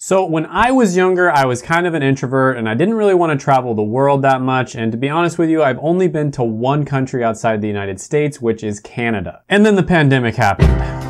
So when I was younger, I was kind of an introvert and I didn't really want to travel the world that much. And to be honest with you, I've only been to one country outside the United States, which is Canada. And then the pandemic happened.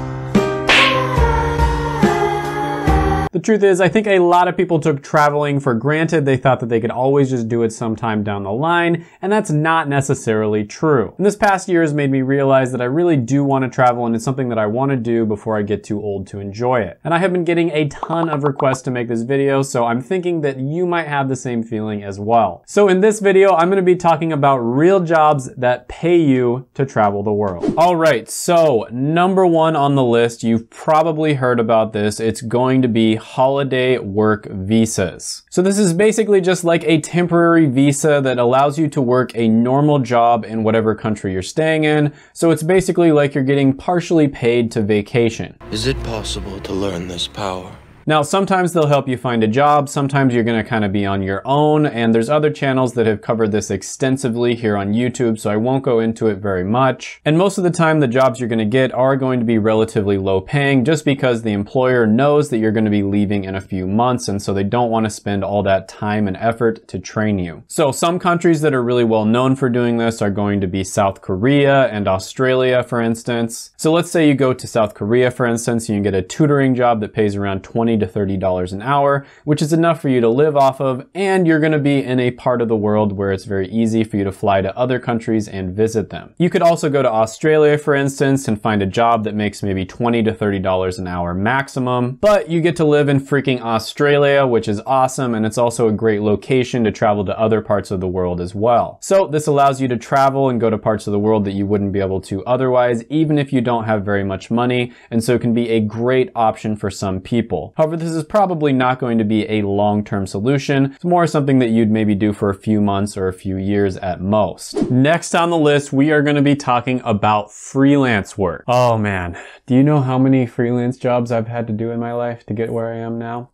The truth is, I think a lot of people took traveling for granted. They thought that they could always just do it sometime down the line, and that's not necessarily true. And this past year has made me realize that I really do want to travel and it's something that I want to do before I get too old to enjoy it. And I have been getting a ton of requests to make this video, so I'm thinking that you might have the same feeling as well. So in this video, I'm going to be talking about real jobs that pay you to travel the world. All right, so number one on the list, you've probably heard about this. It's going to be holiday work visas. So this is basically just like a temporary visa that allows you to work a normal job in whatever country you're staying in. So it's basically like you're getting partially paid to vacation. Is it possible to learn this power? Now, sometimes they'll help you find a job. Sometimes you're to kind of be on your own. And there's other channels that have covered this extensively here on YouTube, so I won't go into it very much. And most of the time, the jobs you're to get are going to be relatively low paying just because the employer knows that you're going to be leaving in a few months. And so they don't want to spend all that time and effort to train you. So some countries that are really well known for doing this are going to be South Korea and Australia, for instance. So let's say you go to South Korea, for instance, you can get a tutoring job that pays around 20 to $30 an hour, which is enough for you to live off of, and you're gonna be in a part of the world where it's very easy for you to fly to other countries and visit them. You could also go to Australia, for instance, and find a job that makes maybe 20 to $30 an hour maximum, but you get to live in freaking Australia, which is awesome, and it's also a great location to travel to other parts of the world as well. So this allows you to travel and go to parts of the world that you wouldn't be able to otherwise, even if you don't have very much money, and so it can be a great option for some people. However, However, this is probably not going to be a long-term solution. It's more something that you'd maybe do for a few months or a few years at most. Next on the list, we are going to be talking about freelance work. Oh man, do you know how many freelance jobs I've had to do in my life to get where I am now?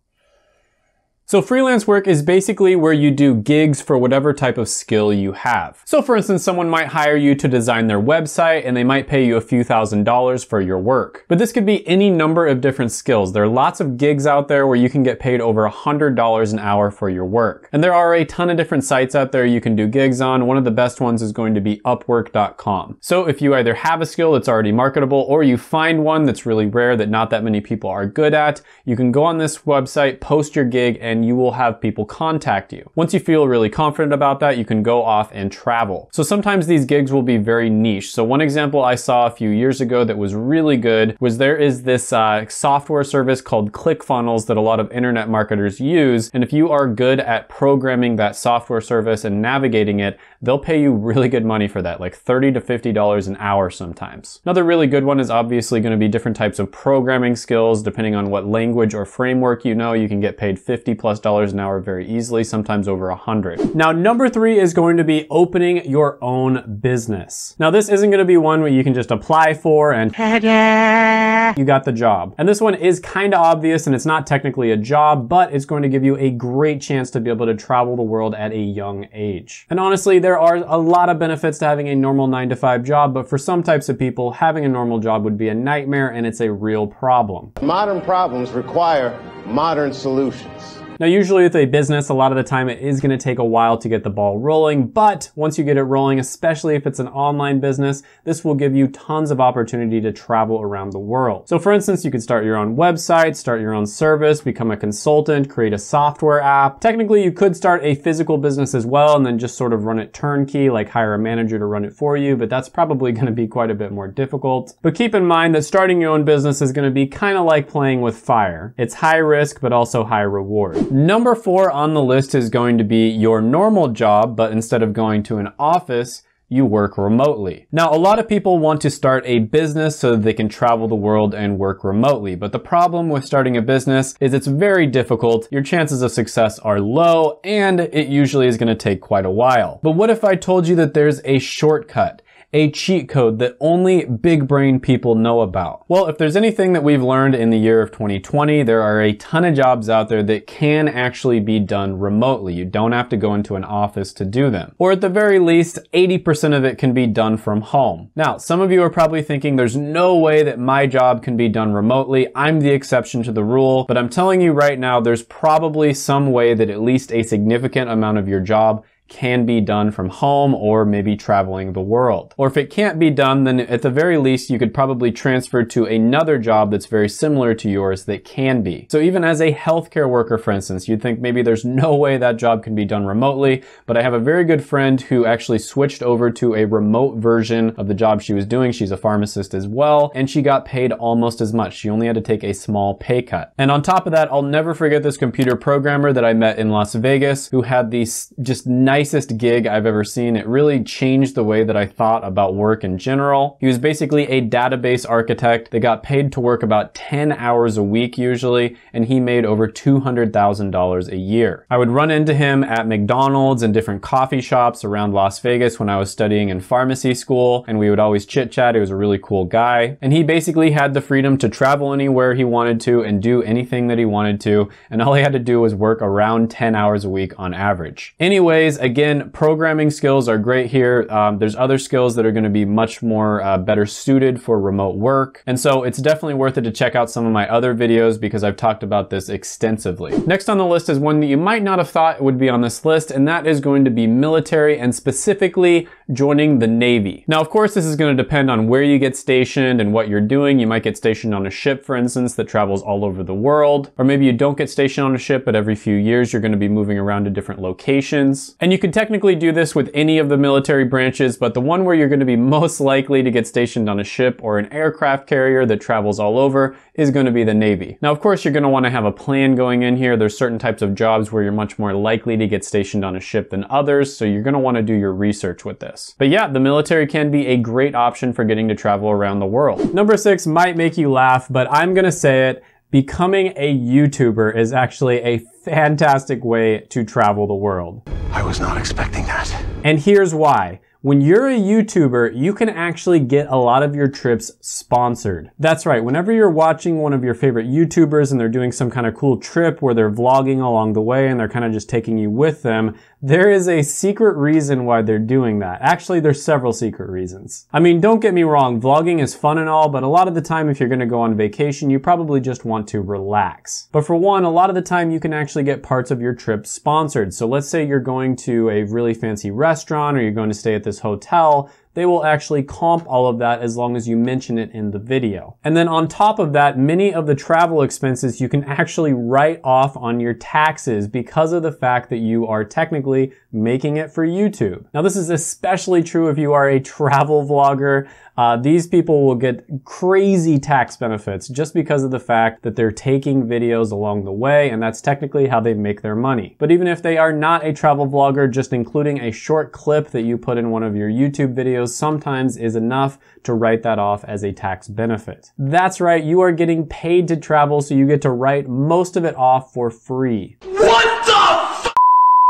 So freelance work is basically where you do gigs for whatever type of skill you have. So for instance, someone might hire you to design their website and they might pay you a few thousand dollars for your work. But this could be any number of different skills. There are lots of gigs out there where you can get paid over a $100 an hour for your work. And there are a ton of different sites out there you can do gigs on. One of the best ones is going to be upwork.com. So if you either have a skill that's already marketable or you find one that's really rare that not that many people are good at, you can go on this website, post your gig, and and you will have people contact you. Once you feel really confident about that, you can go off and travel. So sometimes these gigs will be very niche. So one example I saw a few years ago that was really good was there is this uh, software service called ClickFunnels that a lot of internet marketers use. And if you are good at programming that software service and navigating it, they'll pay you really good money for that, like 30 to $50 an hour sometimes. Another really good one is obviously going to be different types of programming skills. Depending on what language or framework you know, you can get paid 50 plus dollars an hour very easily, sometimes over a hundred. Now, number three is going to be opening your own business. Now, this isn't going to be one where you can just apply for and you got the job. And this one is kind of obvious and it's not technically a job, but it's going to give you a great chance to be able to travel the world at a young age. And honestly, there are a lot of benefits to having a normal nine to five job, but for some types of people, having a normal job would be a nightmare and it's a real problem. Modern problems require modern solutions. Now, usually with a business, a lot of the time it is gonna take a while to get the ball rolling, but once you get it rolling, especially if it's an online business, this will give you tons of opportunity to travel around the world. So for instance, you could start your own website, start your own service, become a consultant, create a software app. Technically, you could start a physical business as well and then just sort of run it turnkey, like hire a manager to run it for you, but that's probably gonna be quite a bit more difficult. But keep in mind that starting your own business is gonna be kind of like playing with fire. It's high risk, but also high reward. Number four on the list is going to be your normal job, but instead of going to an office, you work remotely. Now, a lot of people want to start a business so that they can travel the world and work remotely. But the problem with starting a business is it's very difficult. Your chances of success are low and it usually is going to take quite a while. But what if I told you that there's a shortcut? A cheat code that only big brain people know about? Well, if there's anything that we've learned in the year of 2020, there are a ton of jobs out there that can actually be done remotely. You don't have to go into an office to do them. Or at the very least, 80% of it can be done from home. Now, some of you are probably thinking there's no way that my job can be done remotely. I'm the exception to the rule, but I'm telling you right now, there's probably some way that at least a significant amount of your job can be done from home or maybe traveling the world. Or if it can't be done, then at the very least, you could probably transfer to another job that's very similar to yours that can be. So even as a healthcare worker, for instance, you'd think maybe there's no way that job can be done remotely, but I have a very good friend who actually switched over to a remote version of the job she was doing. She's a pharmacist as well, and she got paid almost as much. She only had to take a small pay cut. And on top of that, I'll never forget this computer programmer that I met in Las Vegas who had these just nice nicest gig I've ever seen. It really changed the way that I thought about work in general. He was basically a database architect that got paid to work about 10 hours a week usually, and he made over $200,000 a year. I would run into him at McDonald's and different coffee shops around Las Vegas when I was studying in pharmacy school, and we would always chit chat. He was a really cool guy. And he basically had the freedom to travel anywhere he wanted to and do anything that he wanted to, and all he had to do was work around 10 hours a week on average. Anyways, Again, programming skills are great here. Um, there's other skills that are going to be much more uh, better suited for remote work. And so it's definitely worth it to check out some of my other videos because I've talked about this extensively. Next on the list is one that you might not have thought would be on this list, and that is going to be military and specifically joining the Navy. Now, of course, this is going to depend on where you get stationed and what you're doing. You might get stationed on a ship, for instance, that travels all over the world. Or maybe you don't get stationed on a ship, but every few years you're going to be moving around to different locations. And you can technically do this with any of the military branches, but the one where you're going to be most likely to get stationed on a ship or an aircraft carrier that travels all over is going to be the Navy. Now, of course, you're going to want to have a plan going in here. There's certain types of jobs where you're much more likely to get stationed on a ship than others, so you're going to want to do your research with this. But yeah, the military can be a great option for getting to travel around the world. Number six might make you laugh, but I'm going to say it becoming a YouTuber is actually a fantastic way to travel the world. I was not expecting that. And here's why. When you're a YouTuber, you can actually get a lot of your trips sponsored. That's right, whenever you're watching one of your favorite YouTubers and they're doing some kind of cool trip where they're vlogging along the way and they're kind of just taking you with them, there is a secret reason why they're doing that. Actually, there's several secret reasons. I mean, don't get me wrong, vlogging is fun and all, but a lot of the time if you're gonna go on vacation, you probably just want to relax. But for one, a lot of the time you can actually get parts of your trip sponsored. So let's say you're going to a really fancy restaurant or you're going to stay at this hotel, they will actually comp all of that as long as you mention it in the video. And then on top of that, many of the travel expenses you can actually write off on your taxes because of the fact that you are technically making it for YouTube. Now this is especially true if you are a travel vlogger. Uh, these people will get crazy tax benefits just because of the fact that they're taking videos along the way, and that's technically how they make their money. But even if they are not a travel vlogger, just including a short clip that you put in one of your YouTube videos sometimes is enough to write that off as a tax benefit. That's right, you are getting paid to travel, so you get to write most of it off for free. What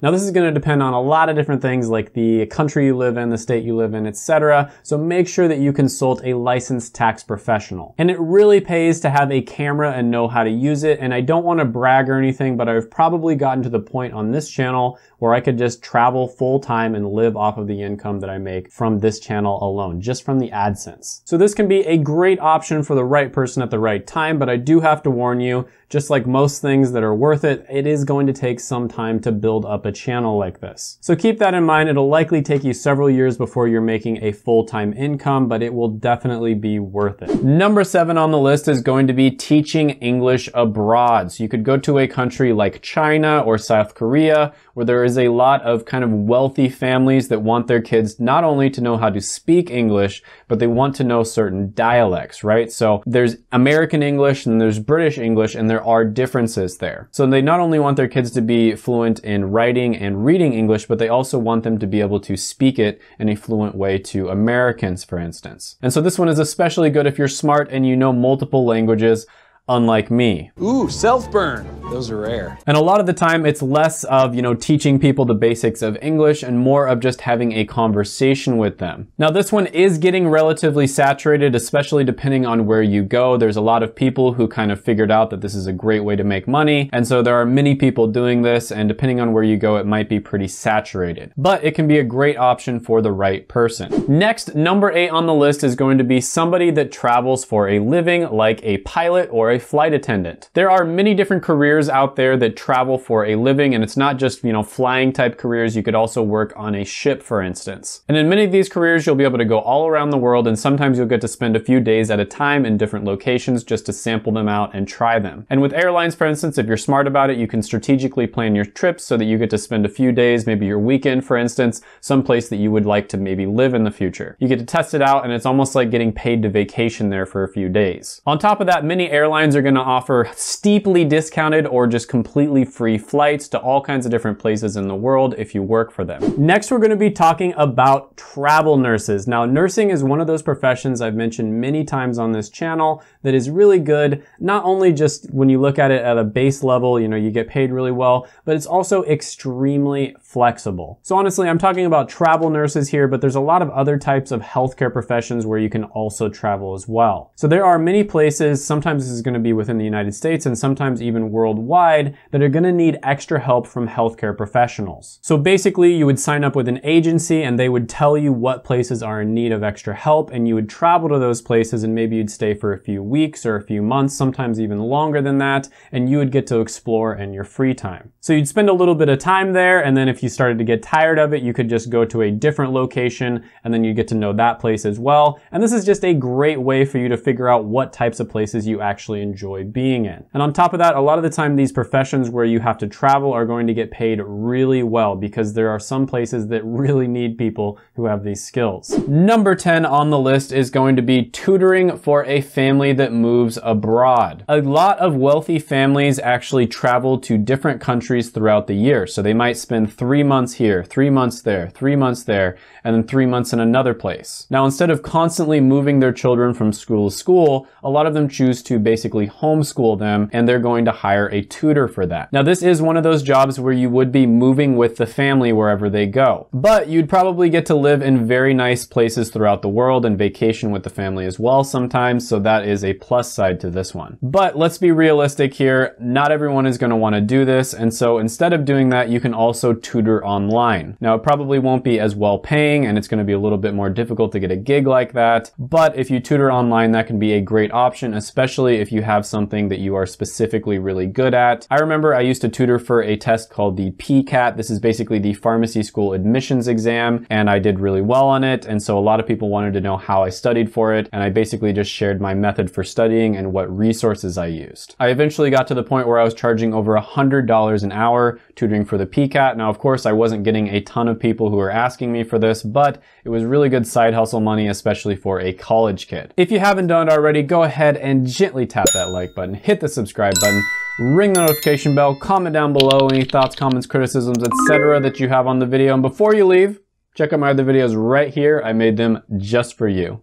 now this is going to depend on a lot of different things like the country you live in, the state you live in, etc. So make sure that you consult a licensed tax professional. And it really pays to have a camera and know how to use it. And I don't want to brag or anything, but I've probably gotten to the point on this channel where I could just travel full time and live off of the income that I make from this channel alone, just from the AdSense. So this can be a great option for the right person at the right time, but I do have to warn you, just like most things that are worth it, it is going to take some time to build up a channel like this. So keep that in mind. It'll likely take you several years before you're making a full-time income, but it will definitely be worth it. Number seven on the list is going to be teaching English abroad. So you could go to a country like China or South Korea where there is a lot of kind of wealthy families that want their kids not only to know how to speak English, but they want to know certain dialects, right? So there's American English and there's British English and there are differences there. So they not only want their kids to be fluent in writing and reading English, but they also want them to be able to speak it in a fluent way to Americans, for instance. And so this one is especially good if you're smart and you know multiple languages. Unlike me. Ooh, self burn. Those are rare. And a lot of the time it's less of, you know, teaching people the basics of English and more of just having a conversation with them. Now this one is getting relatively saturated, especially depending on where you go. There's a lot of people who kind of figured out that this is a great way to make money. And so there are many people doing this and depending on where you go, it might be pretty saturated. But it can be a great option for the right person. Next, number eight on the list is going to be somebody that travels for a living like a pilot or a flight attendant. There are many different careers careers out there that travel for a living, and it's not just, you know, flying type careers. You could also work on a ship, for instance. And in many of these careers, you'll be able to go all around the world, and sometimes you'll get to spend a few days at a time in different locations just to sample them out and try them. And with airlines, for instance, if you're smart about it, you can strategically plan your trips so that you get to spend a few days, maybe your weekend, for instance, someplace that you would like to maybe live in the future. You get to test it out, and it's almost like getting paid to vacation there for a few days. On top of that, many airlines are going to offer steeply discounted or just completely free flights to all kinds of different places in the world if you work for them. Next, we're gonna be talking about travel nurses. Now, nursing is one of those professions I've mentioned many times on this channel that is really good, not only just when you look at it at a base level, you know, you get paid really well, but it's also extremely flexible. So honestly, I'm talking about travel nurses here, but there's a lot of other types of healthcare professions where you can also travel as well. So there are many places, sometimes this is gonna be within the United States and sometimes even worldwide, that are gonna need extra help from healthcare professionals. So basically, you would sign up with an agency and they would tell you what places are in need of extra help, and you would travel to those places and maybe you'd stay for a few weeks or a few months, sometimes even longer than that, and you would get to explore in your free time. So you'd spend a little bit of time there, and then if you started to get tired of it, you could just go to a different location, and then you get to know that place as well. And this is just a great way for you to figure out what types of places you actually enjoy being in. And on top of that, a lot of the time these professions where you have to travel are going to get paid really well because there are some places that really need people who have these skills. Number 10 on the list is going to be tutoring for a family that moves abroad. A lot of wealthy families actually travel to different countries throughout the year. So they might spend three months here, three months there, three months there, and then three months in another place. Now, instead of constantly moving their children from school to school, a lot of them choose to basically homeschool them and they're going to hire a tutor for that. Now, this is one of those jobs where you would be moving with the family wherever they go, but you'd probably get to live in very nice places throughout the world and vacation with the family as well sometimes. So that is a plus side to this one. But let's be realistic here. Not everyone is going to want to do this. And so instead of doing that, you can also tutor online. Now, it probably won't be as well paying and it's going to be a little bit more difficult to get a gig like that. But if you tutor online, that can be a great option, especially if you have something that you are specifically really good at. I remember I used to tutor for a test called the PCAT. This is basically the pharmacy school admissions exam, and I did really well on it. And so a lot of people wanted to know how I studied for it, and I basically just shared my method for studying and what resources I used. I eventually got to the point where I was charging over $100 an hour tutoring for the PCAT. Now, of course, I wasn't getting a ton of people who were asking me for this, but it was really good side hustle money, especially for a college kid. If you haven't done it already, go ahead and gently tap that like button, hit the subscribe button, ring the notification bell, comment down below any thoughts, comments, criticisms, etc. that you have on the video. And before you leave, check out my other videos right here. I made them just for you.